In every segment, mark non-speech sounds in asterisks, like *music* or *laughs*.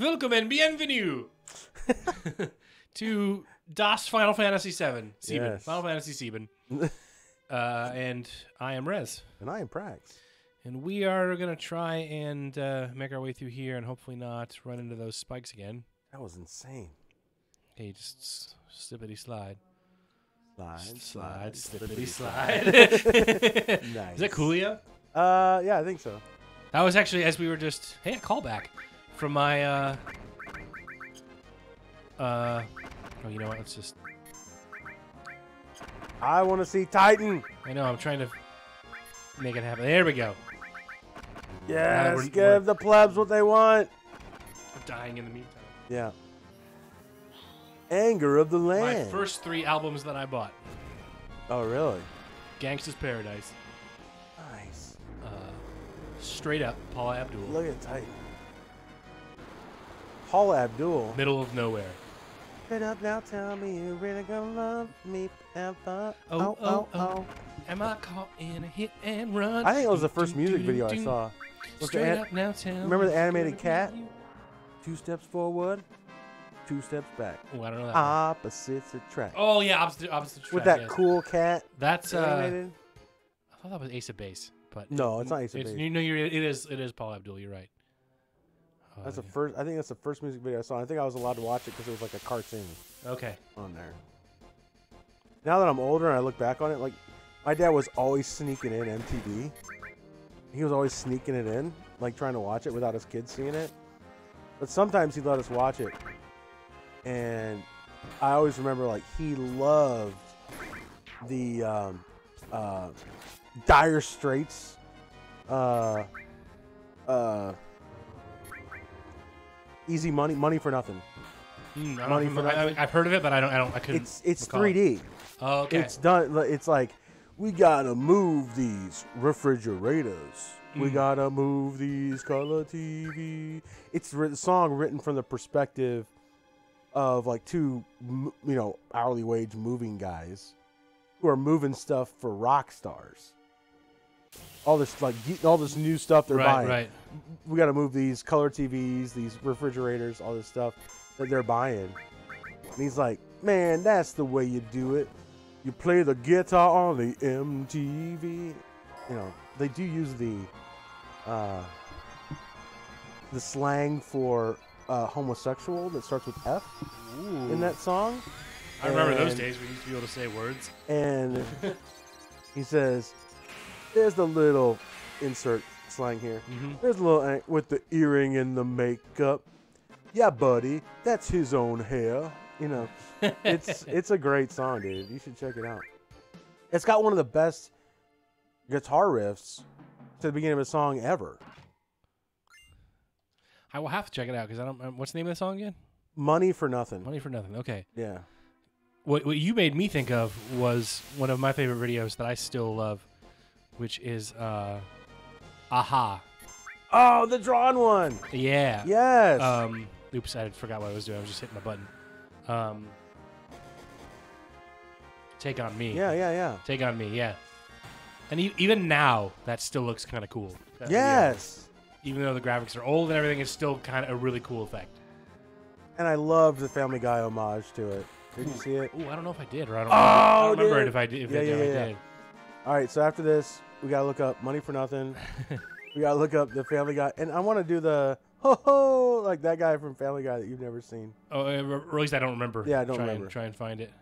Welcome and bienvenue *laughs* to Das Final Fantasy VII. Sieben. Yes. Final Fantasy Sieben. *laughs* uh, and I am Rez. And I am Prax. And we are going to try and uh, make our way through here and hopefully not run into those spikes again. That was insane. Okay, just slippity slide. Slide, Slide, slippity slide. slide. *laughs* nice. Is that Coolio? Uh, yeah, I think so. That was actually as we were just hey, a callback from my uh uh oh you know what, let's just I want to see Titan. I know I'm trying to make it happen. There we go. Yes, we're- give we're- the plebs what they want. I'm dying in the meantime. Yeah. Anger of the Land. My first three albums that I bought. Oh, really? Gangsta's Paradise. Nice. Uh Straight Up, Paula Abdul. Look at Titan. Paula Abdul. Middle of Nowhere. Get up now, tell me you really gonna love me ever. Oh, Oh, oh, oh, oh. oh. Am I caught in a hit and run? I think it was the first music video I saw. Straight up now, tell remember the animated cat? Two steps forward, two steps back. Oh, I don't know that. one. Opposites attract. Oh yeah, opposite, opposite With that yes. cool cat That's uh, animated. I thought that was Ace of Base, but No, it's not Ace of Base. You know, it is. It is Paul Abdul. You're right. Oh, That's the yeah. first. I think that's the first music video I saw. I think I was allowed to watch it because it was like a cartoon Okay. on there. Now that I'm older and I look back on it, like my dad was always sneaking in MTV. He was always sneaking it in, like trying to watch it without his kids seeing it. But sometimes he'd let us watch it, and I always remember like he loved the um, uh, Dire Straits. Uh, uh, Easy money, money for nothing. Mm, I Money for I, nothing? have heard of it, but I don't. I don't. I couldn't. It's it's recall. 3D. Oh, okay. It's done. It's like we gotta move these refrigerators. We Mm. gotta move these color TV. It's a song written from the perspective of like two, you know, hourly wage moving guys who are moving stuff for rock stars. All this like all this new stuff they're right. buying. Right. We gotta move these color TVs, these refrigerators, all this stuff that they're buying. And he's like, man, that's the way you do it. You play the guitar on the MTV. You know, they do use the uh, the slang for uh, homosexual that starts with F Ooh. in that song. I remember those days we used to be able to say words. And *laughs* he says, "There's the little insert slang here. Mm-hmm. There's a little an- with the earring and the makeup. Yeah, buddy, that's his own hair. You know, *laughs* it's it's a great song, dude. You should check it out. It's got one of the best guitar riffs to the beginning of a song ever. I will have to check it out because I don't. um, What's the name of the song again? Money for nothing. Money for nothing. Okay. Yeah. What what you made me think of was one of my favorite videos that I still love, which is uh, a-ha. Oh, the drawn one. Yeah. Yes. Um, oops, I forgot what I was doing. I was just hitting the button. Um, take on me. yeah, yeah, yeah. Take on me. Yeah. And e- even now, that still looks kind of cool. that video. Yes. Even though the graphics are old and everything, it's still kind of a really cool effect. And I loved the Family Guy homage to it. Did you see it? Ooh, I don't know if I did or I don't. Oh, I don't remember it if I did. If Yeah, I, did, yeah, I yeah. did. All right, so after this, we gotta look up Money for Nothing. *laughs* we gotta look up the Family Guy, and I want to do the ho ho like that guy from Family Guy that you've never seen. Oh, or at least I don't remember. Yeah, I don't try remember. And, try and find it.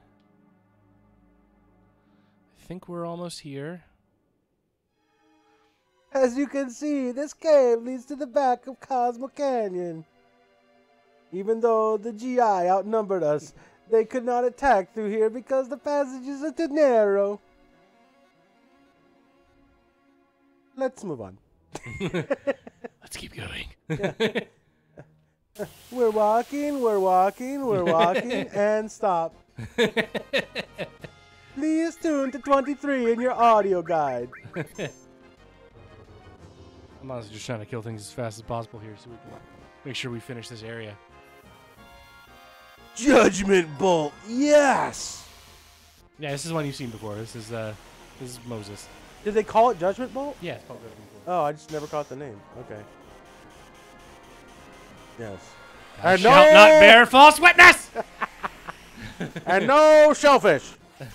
I think we're almost here. As you can see, this cave leads to the back of Cosmo Canyon. Even though the Gi outnumbered us, they could not attack through here because the passages are too narrow. Let's move on. *laughs* Let's keep going. *laughs* We're walking, we're walking, we're *laughs* walking, and stop. Please tune to 23 in your audio guide. I'm honestly just trying to kill things as fast as possible here so we can make sure we finish this area. Judgment Bolt, yes! Yeah, this is one you've seen before. This is uh, this is Moses. Did they call it Judgment Bolt? Yeah, it's called Judgment Bolt. Oh, I just never caught the name. Okay. Yes. Thou And shalt no- not bear false witness. *laughs* and no shellfish. *laughs*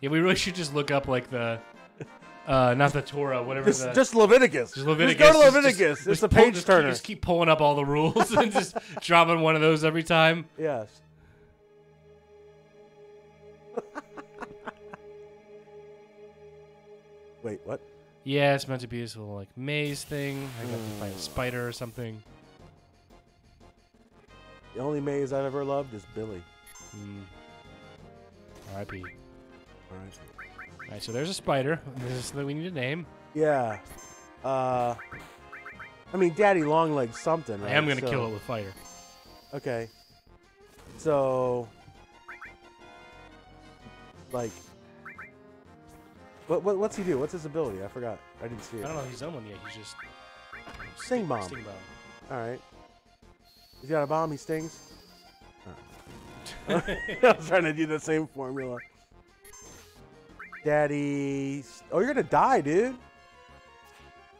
Yeah, we really should just look up like the, uh, not the Torah, whatever Just, the. just Leviticus. just Leviticus. Just go to Leviticus. just- it's just a pull- page keep- turner. Just keep pulling up all the rules *laughs* and just dropping one of those every time. Yes. Wait, what? Yeah, it's meant to be this little like maze thing. I got to fight a Mm. spider or something. The only maze I've ever loved is Billy. Mm. R.I.P. All right. So there's a spider. *laughs* This is something we need to name. Yeah. Uh. I mean, Daddy Longlegs something. Right? I am gonna So- kill it with fire. Okay. So. Like. What, what what's he do? What's his ability? I forgot. I didn't see it. I don't know if he's done one yet. He's just Sting bomb. Sting bomb. All right. He's got a bomb. He stings. I was *laughs* trying to do the same formula. Daddy. Oh, you're gonna die, dude.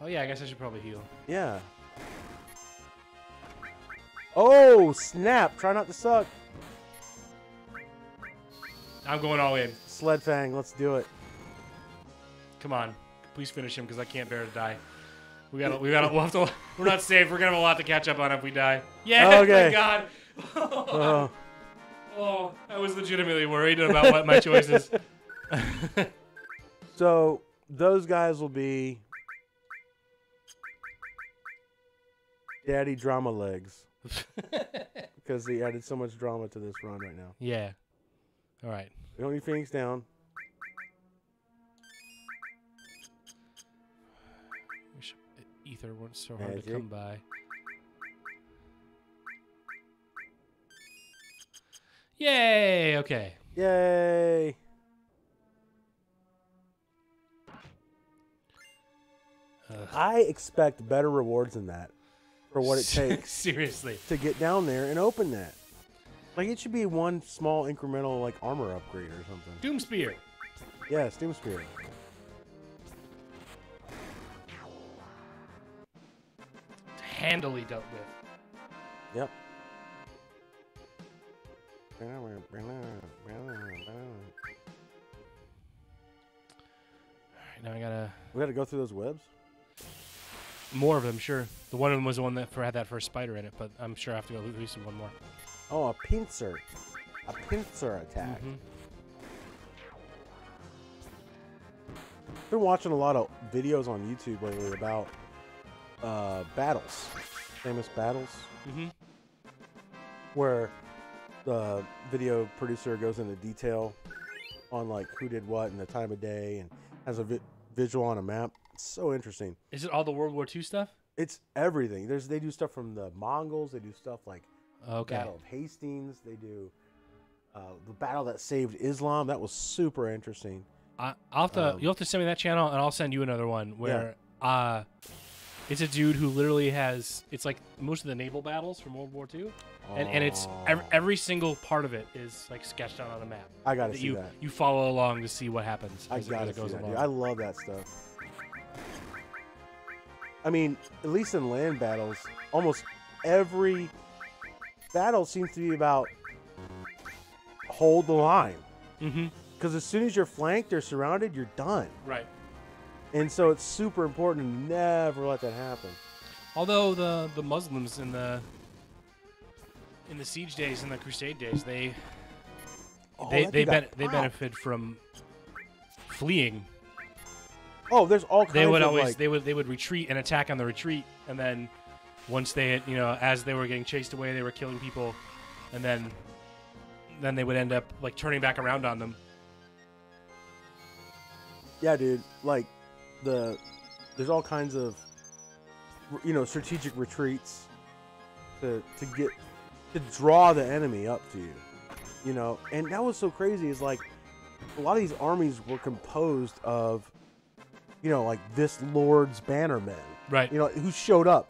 oh yeah, I guess I should probably heal. Yeah. Oh snap! Try not to suck. I'm going all in. Sled Fang, let's do it. Come on, please finish him because I can't bear to die. We gotta, we gotta, we'll have to. We're not safe. We're gonna have a lot to catch up on if we die. Yeah, Okay. thank God. Oh, *laughs* oh, I was legitimately worried about what my choices. *laughs* so those guys will be Daddy Drama Legs *laughs* because they added so much drama to this run right now. yeah. All right. We don't need Phoenix down. Ether weren't so hard to come by. Yay! Okay. Yay! Ugh. I expect better rewards than that for what it *laughs* takes Seriously. to get down there and open that. Like it should be one small incremental like armor upgrade or something. Doom Spear. Yeah, Doom Spear. Handily dealt with. Yep. Alright, now I gotta. We got to go through those webs. More of them, sure. The one of them was the one that had that first spider in it, but I'm sure I have to go at least one more. Oh, a pincer, a pincer attack. Mhm. Been watching a lot of videos on YouTube lately about uh, battles, famous battles, Mhm. where the video producer goes into detail on like who did what and the time of day and has a vi- visual on a map. It's so interesting. Is it all the World War II stuff? It's everything. There's they do stuff from the Mongols. They do stuff like Okay. Battle of Hastings. They do uh, the battle that saved Islam. That was super interesting. I, I'll have to. Um, you'll have to send me that channel, and I'll send you another one where uh, it's a dude who literally has. It's like most of the naval battles from World War II, and, and it's every, Oh. every single part of it is like sketched out on a map. I gotta that see you that. you follow along to see what happens I as, it, gotta as see it goes that, along. dude. I love that stuff. I mean, at least in land battles, almost every battle seems to be about hold the line. mm-hmm. Because as soon as you're flanked or surrounded, you're done. Right. And so it's super important to never let that happen. Although the the Muslims in the in the siege days and the crusade days, they Oh, they they, ben- they benefit from fleeing. Oh, there's all kinds They would of always like, they would they would retreat and attack on the retreat, and then once they had, you know as they were getting chased away, they were killing people, and then then they would end up like turning back around on them. Yeah, dude. Like the there's all kinds of you know strategic retreats to to get to draw the enemy up to you. You know, and that was so crazy. Is like a lot of these armies were composed of you know like this lord's bannermen. Right. You know who showed up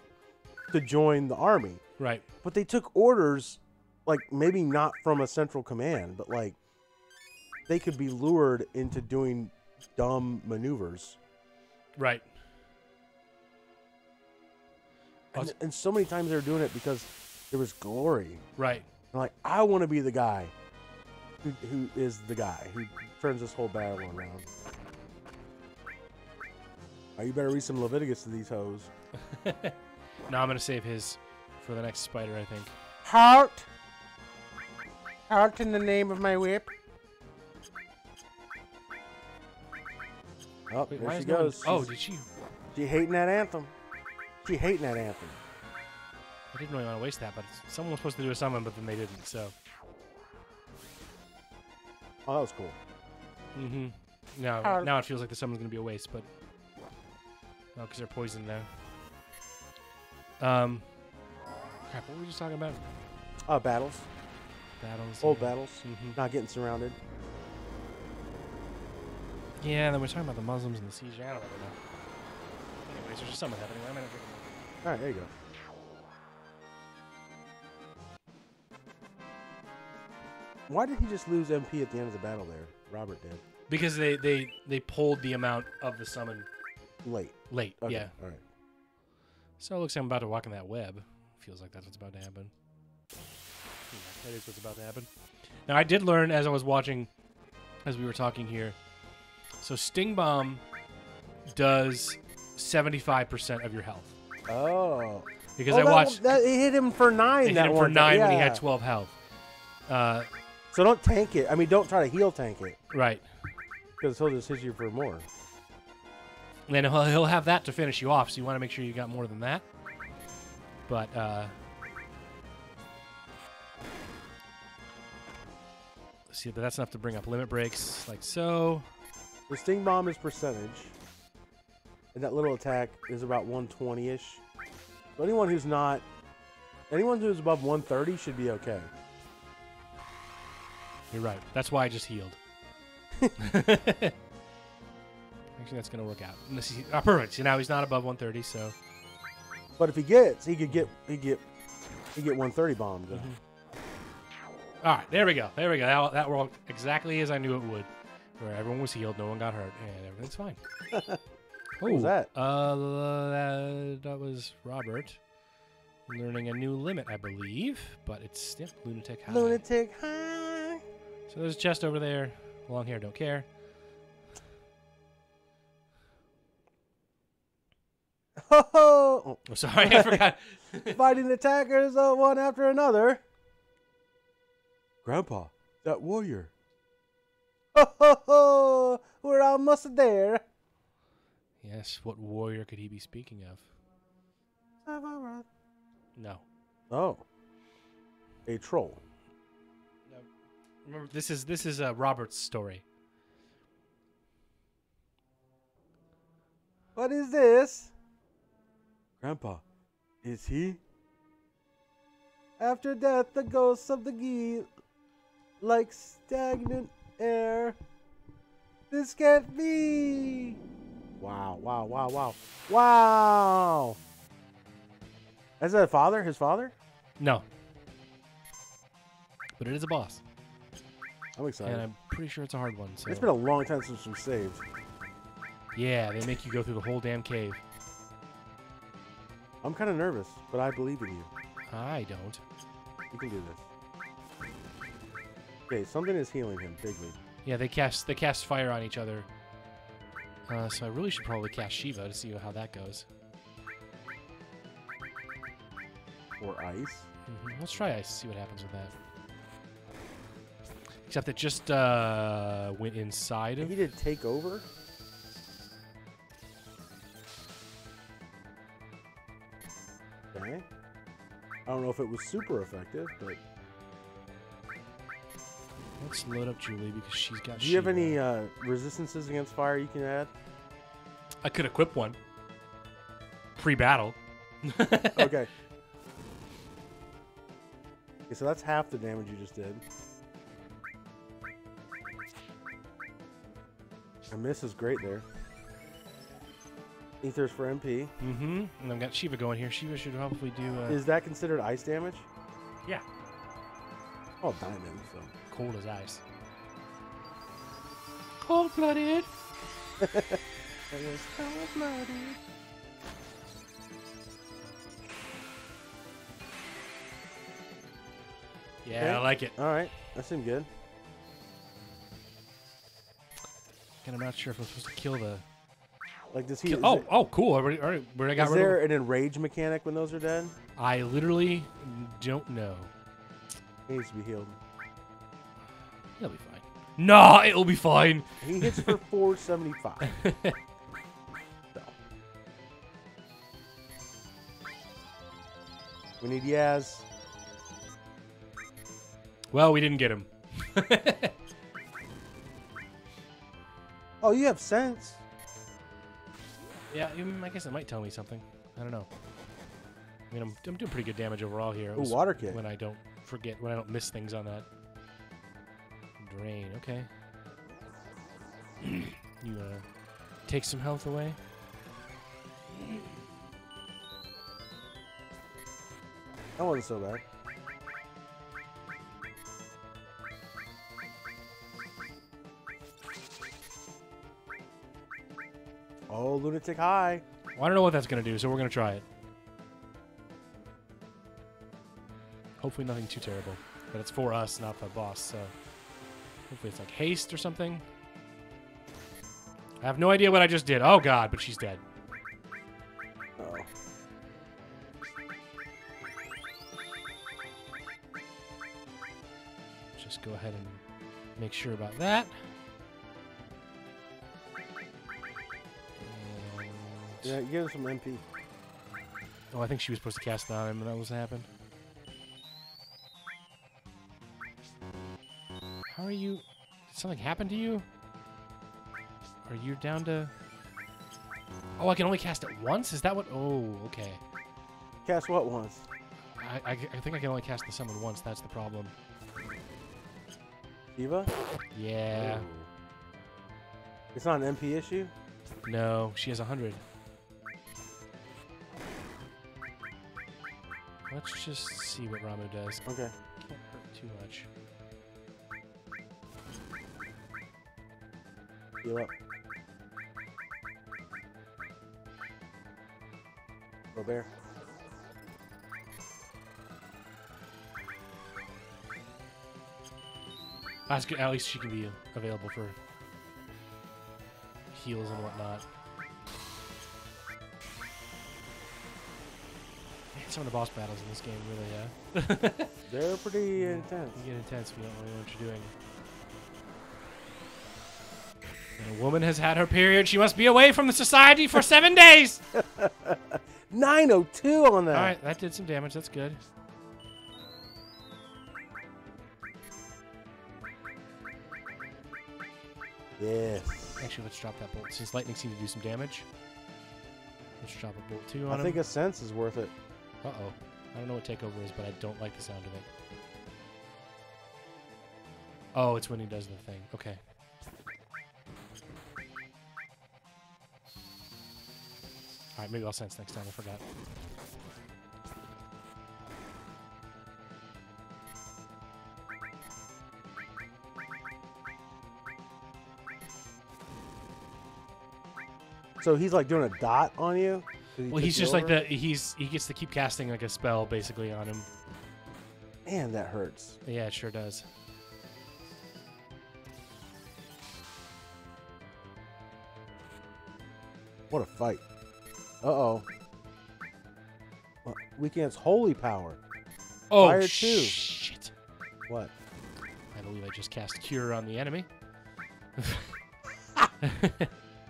to join the army, Right. but they took orders like maybe not from a central command, but like they could be lured into doing dumb maneuvers. Right. And, and so many times they were doing it because there was glory. Right. I'm like, I want to be the guy who, who is the guy who turns this whole battle around. Oh, you better read some Leviticus to these hoes. *laughs* now I'm gonna save his for the next spider, I think. Halt! Halt in the name of my whip. Oh, Wait, there she is no one- goes. Oh, She's- did she? she hating that anthem. She hating that anthem. I didn't really want to waste that, but someone was supposed to do a summon, but then they didn't. So. Oh, that was cool. Mm-hmm. Now, How- now it feels like the summon's gonna be a waste, but no, because they're poisoned now. Um. Crap. What were we just talking about? Uh, battles. Battles. Old yeah. battles. Mhm. Not getting surrounded. Yeah, and then we're talking about the Muslims and the siege. I don't really know. Anyways, there's a summon happening. Drink All right, there you go. Why did he just lose MP at the end of the battle there? Robert did. because they they they pulled the amount of the summon Late. late. Okay. Yeah. All right. So it looks like I'm about to walk in that web. Feels like that's what's about to happen. Hmm, that is what's about to happen. Now I did learn as I was watching, as we were talking here. So Sting Bomb does 75% of your health Oh. because Oh, I that- watched. That, it hit him for nine. it hit him for nine when he had 12 health. Uh, So don't tank it. I mean, don't try to heal tank it right. because he'll just hit you for more. And then he'll, he'll have that to finish you off, so you want to make sure you got more than that. But, uh. See, but that's enough to bring up limit breaks, like so. The sting bomb is percentage, and that little attack is about 120 ish. So anyone who's not, anyone who's above 130 should be okay. You're right. That's why I just healed. *laughs* Actually, that's going to work out. Unless he- ah, perfect. See, now he's not above 130, so. But if he gets, he could get, he get, he get 130 bombs. Mhm. All right, there we go. There we go. That, that worked exactly as I knew it would. Where everyone was healed, no one got hurt, and everything's fine. *laughs* What was that? Uh, that, that was Robert learning a new limit, I believe. But it's yeah, lunatic high. Lunatic high. So there's a chest over there. Long hair, don't care. Ho *laughs* ho! Oh, sorry, I forgot. *laughs* Fighting attackers uh, one after another. Grandpa, that warrior. Ho ho ho! We're almost there. Yes, what warrior could he be speaking of? No. Oh, a troll. Remember, this is this is uh, Robert's story. What is this? Grandpa, is he? After death, the ghosts of the Gi, like stagnant air. This can't be. Wow! Wow! Wow! Wow! Wow! Is that a father? His father? No. But it is a boss, I'm excited. and I'm pretty sure it's a hard one. So It's been a long time since we saved. yeah, they make you go through the whole damn cave. I'm kind of nervous, but I believe in you. I don't. You can do this. Okay, something is healing him bigly. Yeah, they cast they cast fire on each other. Uh, so I really should probably cast Shiva to see how that goes. Or ice. hmm Let's try ice. See what happens with that. Except it just uh, went inside of. He did take over. Okay. I don't know if it was super effective, but Let's load up Julie because she's got. do you have any uh, resistances against fire you can add? I could equip one. Pre-battle. *laughs* Okay. *laughs* okay, so that's half the damage you just did. A miss is great there. Ethers for MP. Mm-hmm. And I've got Shiva going here. Shiva should probably do uh, Is that considered ice damage? Yeah. Oh, diamond. So cold as ice. Cold blooded. it was *laughs* cold blooded. Yeah, okay. I like it. All right, that seemed good. And I'm not sure if I'm supposed to kill the. Like does he? Kill, oh, it, oh, cool! I got. Is rid there of... an enrage mechanic when those are dead? I literally don't know. He needs to be healed. He'll be fine. Nah, it'll be fine. He hits for *laughs* 475. So. We need Yaz. Well, we didn't get him. *laughs* Oh, you have sense. yeah, I guess it might tell me something. I don't know. I mean, I'm, I'm doing pretty good damage overall here. Ooh, water kick. When I don't forget, when I don't miss things on that. Drain, okay. you uh, take some health away. That wasn't so bad. Oh, lunatic high. Well, I don't know what that's going to do, so we're going to try it. Hopefully nothing too terrible. But it's for us, not the boss, so... Hopefully it's like haste or something. I have no idea what I just did. Oh god, but she's dead. Oh. Just go ahead and make sure about that. And- Yeah, give her some MP. Oh, I think she was supposed to cast on him, and that was happened. How are you? Did something happen to you? Are you down to? Oh, I can only cast it once. Is that what? Oh, okay. Cast what once? I, I, I think I can only cast the summon once. That's the problem. Eva? Yeah. Ooh. It's not an MP issue? No, she has a hundred. Let's just see what Ramuh does. Okay. Can't hurt too much. Heal up. Go. That's good. At least she can be available for heals and whatnot. Some of the boss battles in this game really, uh, *laughs* They're pretty intense. you get intense if you don't really know what you're doing. Woman has had her period. She must be away from the society for seven days. *laughs* 902 on that. All right, that did some damage. That's good. Yes. Actually, let's drop that bolt. Since lightning seemed to do some damage, let's drop a bolt too on I him. think a sense is worth it. Uh oh. I don't know what takeover is, but I don't like the sound of it. Oh, it's when he does the thing. Okay. Alright, maybe I'll sense next time. I forgot. So he's like doing a dot on you? he Well, he's just like over? the he's he gets to keep casting like a spell basically on him. Man, that hurts. Yeah, it sure does. What a fight. Uh oh. Weekend's holy power. Oh Fire two. shit! What? I believe I just cast cure on the enemy. *laughs*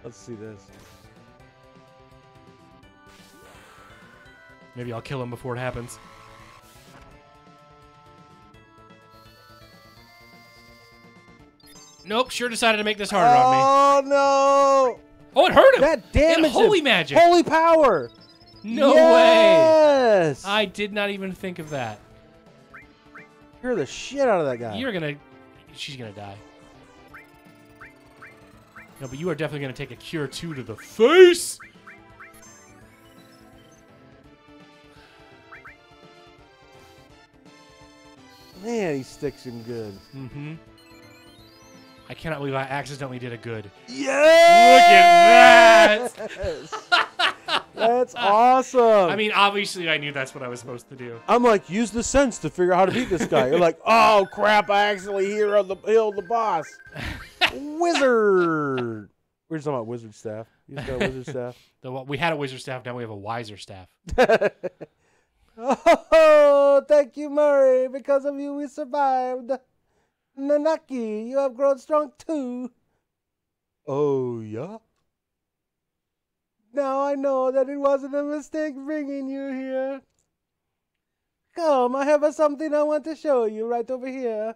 Let's see this. Maybe I'll kill him before it happens. Nope, sure decided to make this harder on me. oh no! Oh, it hurt him! That damage. holy magic! Holy power! no way! yes! I did not even think of that. You're the shit out of that guy. You're gonna. She's gonna die. No, but you are definitely gonna take a cure two to the face! Man, he sticks him good. Mm hmm. I cannot believe I accidentally did a good. Yes! Look at that! *laughs* That's awesome. I mean, obviously, I knew that's what I was supposed to do. I'm like, use the sense to figure out how to beat this guy. You're like, oh crap! I accidentally healed the, healed the boss. Wizard. We're just talking about wizard staff. You just got wizard staff. *laughs* The, we had a wizard staff, now we have a wiser staff. *laughs* oh, thank you, Murray. Because of you, we survived. Nanaki, you have grown strong too. Oh, yeah? Now I know that it wasn't a mistake bringing you here. Come, I have something I want to show you right over here.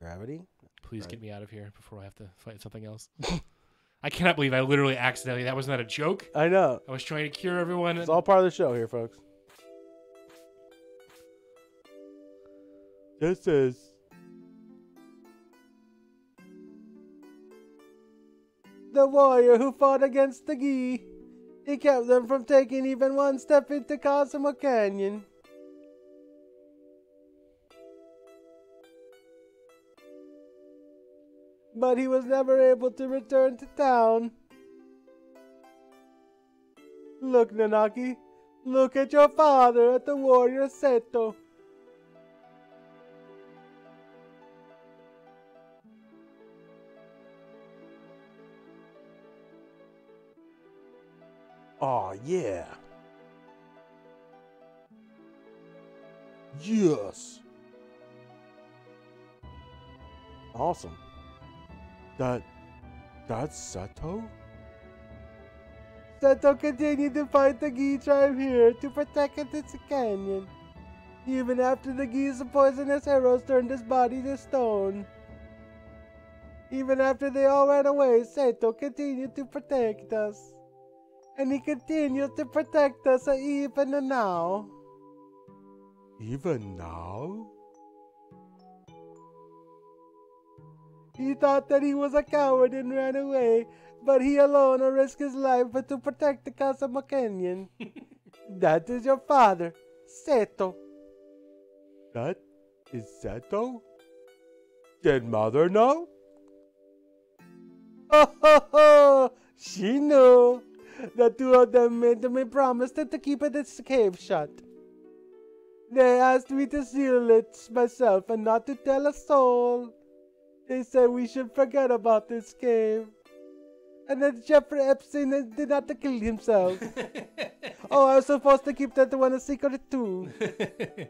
Gravity? Please Right. get me out of here before I have to fight something else. *laughs* I cannot believe I literally accidentally. That was not a joke. I know. I was trying to cure everyone. It's all part of the show here, folks. This is. The warrior who fought against the Gi. He kept them from taking even one step into Cosmo Canyon. But he was never able to return to town. Look, Nanaki. Look at your father at the warrior Seto. Oh, yeah. Yes. Awesome. That. That's Seto? Seto continued to fight the Gi tribe here to protect its canyon. Even after the Gi's poisonous arrows turned his body to stone. Even after they all ran away, Seto continued to protect us. And he continues to protect us uh, even now. Even now? He thought that he was a coward and ran away, but he alone will risk his life to protect the Cosmo Canyon. *laughs* that is your father, Seto. That is Seto? Did mother know? Ho ho ho! She knew. The two of them made me promise to keep this cave shut. They asked me to seal it myself and not to tell a soul. They said we should forget about this cave. And that Jeffrey Epstein did not kill himself. *laughs* oh, I was supposed to keep that one a secret too. *laughs*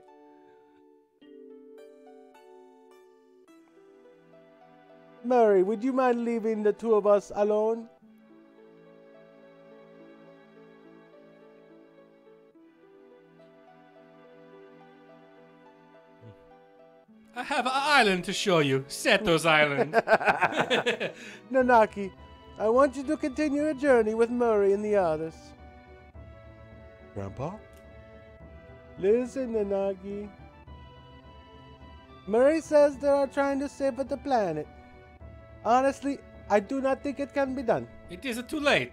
Murray, would you mind leaving the two of us alone? Have an island to show you. Seto's Island. *laughs* Nanaki, I want you to continue your journey with Murray and the others. Grandpa? Listen, Nanaki. Murray says they are trying to save the planet. Honestly, I do not think it can be done. it is too late.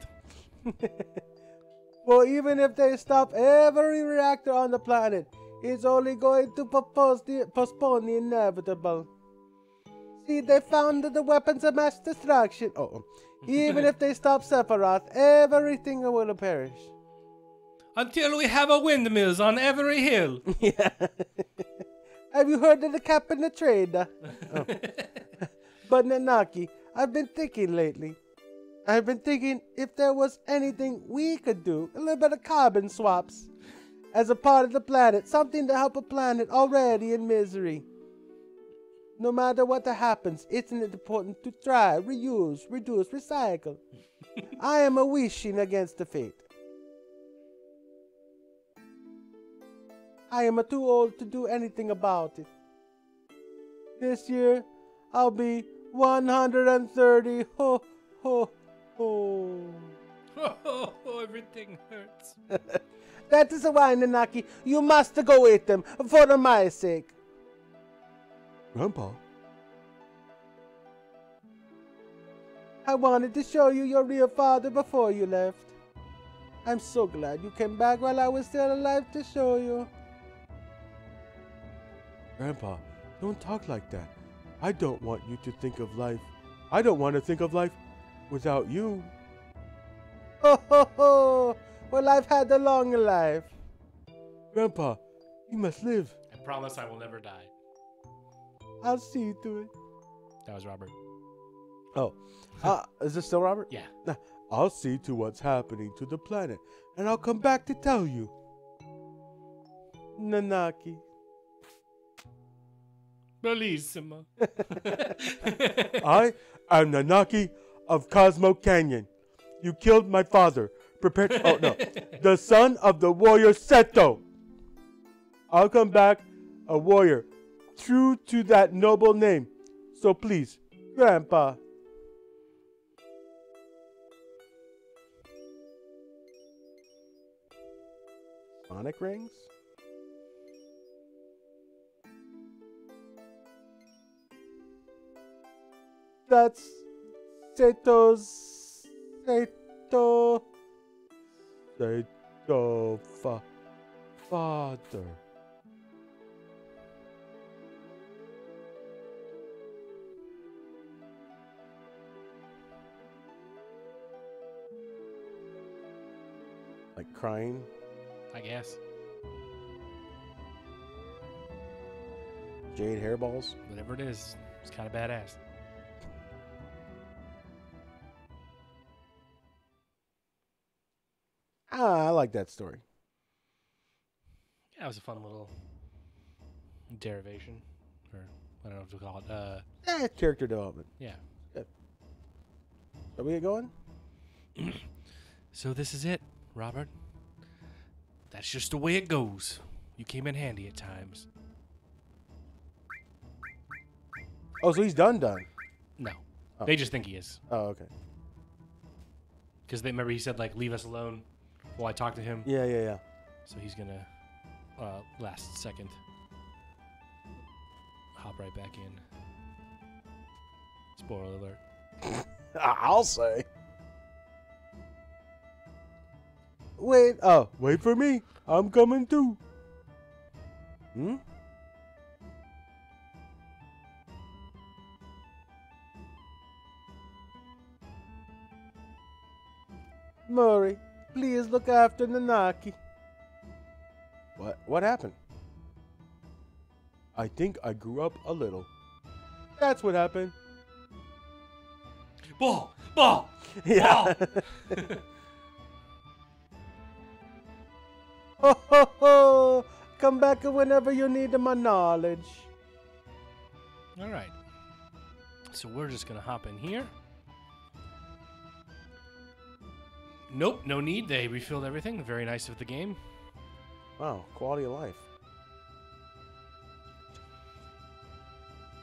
*laughs* well, even if they stop every reactor on the planet, it's only going to propose the, postpone the inevitable. See, they found that the weapons of mass destruction. Oh, *laughs* even if they stop Sephiroth, everything will perish. Until we have a windmills on every hill. *laughs* Yeah. Have you heard of the cap and the trader? Oh. *laughs* But Nanaki, I've been thinking lately. I've been thinking if there was anything we could do, a little bit of carbon swaps, as a part of the planet, something to help a planet already in misery. No matter what happens, isn't it important to try, reuse, reduce, recycle? *laughs* I am a wishing against the fate. I am too old to do anything about it. This year, I'll be 130. Ho, ho, ho. *laughs* Oh, everything hurts. *laughs* That is why, Nanaki, you must go with them for my sake. Grandpa? I wanted to show you your real father before you left. I'm so glad you came back while I was still alive to show you. Grandpa, don't talk like that. I don't want you to think of life. I don't want to think of life without you. Ho ho ho! Well, I've had a long life. Grandpa, you must live. I promise I will never die. I'll see to it. That was Robert. Oh, *laughs* uh, is this still Robert? Yeah. I'll see to what's happening to the planet, and I'll come back to tell you. Nanaki. Bellissimo. *laughs* *laughs* I am Nanaki of Cosmo Canyon. You killed my father. Prepare. To, oh no, the son of the warrior Seto. I'll come back a warrior, true to that noble name. So please, Grandpa. Sonic rings. That's Seto's Seto Seto fa, father. Like crying. I guess. Jade hairballs. Whatever it is, it's kind of badass. Like that story. Yeah, it was a fun little derivation, or I don't know what to call it. Uh, Eh, character development. yeah. Are we going? *clears throat* So this is it, Robert. That's just the way it goes. You came in handy at times. Oh, so he's done, done. No, Oh. they just think he is. Oh, okay. Because they remember he said like, "Leave us alone," while I talk to him. Yeah, yeah, yeah. So he's gonna uh, last second hop right back in. Spoiler alert. *laughs* I'll say. Wait. Oh, wait for me. I'm coming too. Hmm? Murray, please look after Nanaki. What? What happened? I think I grew up a little. That's what happened. Ball, ball. Yeah. *laughs* ho ho ho! Come back whenever you need my knowledge. All right. So we're just gonna hop in here. Nope, no need. They refilled everything. Very nice of the game. Wow, quality of life.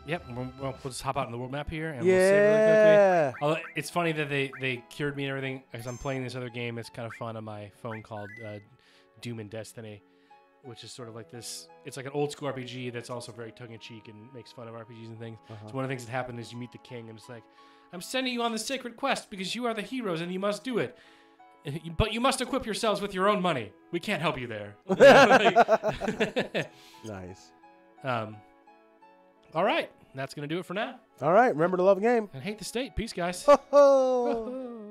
Yep. We'll, we'll just hop out on the world map here and we'll save really quickly. Yeah. It's funny that they, they cured me and everything as I'm playing this other game. It's kind of fun on my phone called uh, Doom and Destiny, which is sort of like this. It's like an old school RPG that's also very tongue in cheek and makes fun of RPGs and things. Uh-huh. So one of the things that happened is you meet the king and it's like, I'm sending you on the sacred quest because you are the heroes and you must do it. *laughs* But you must equip yourselves with your own money. We can't help you there. *laughs* *laughs* Nice. um, all right, that's gonna do it for now. All right, remember to love the game. And hate the state. Peace, guys. Ho ho!